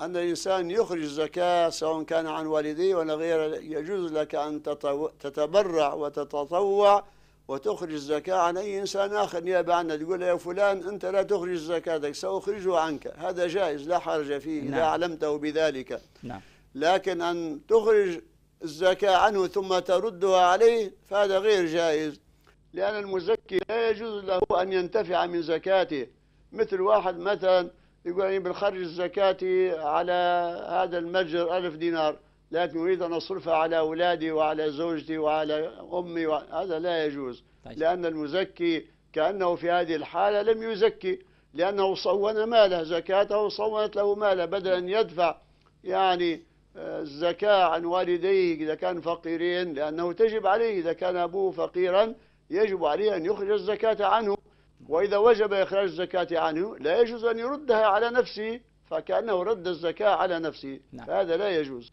أن الإنسان يخرج الزكاة سواء كان عن والديه ولا غيره يجوز لك أن تتبرع وتتطوع وتخرج الزكاة عن أي إنسان آخر. نيابة عنه تقول يا فلان أنت لا تخرج زكاتك سأخرجه عنك. هذا جائز لا حرج فيه نعم. إذا علمته بذلك. نعم. لكن أن تخرج الزكاة عنه ثم تردها عليه فهذا غير جائز. لأن المزكي لا يجوز له أن ينتفع من زكاته. مثل واحد مثلا يقول يعني بنخرج الزكاة على هذا المتجر ألف دينار لكن أريد أن أصرفها على أولادي وعلى زوجتي وعلى أمي هذا لا يجوز. طيب. لأن المزكي كأنه في هذه الحالة لم يزكي لأنه صون ماله زكاته صونت له ماله. بدل أن يدفع يعني آه، الزكاة عن والديه إذا كانوا فقيرين لأنه تجب عليه إذا كان أبوه فقيرا يجب عليه أن يخرج الزكاة عنه. وإذا وجب إخراج الزكاة عنه لا يجوز أن يردها على نفسه فكأنه رد الزكاة على نفسه نعم. هذا لا يجوز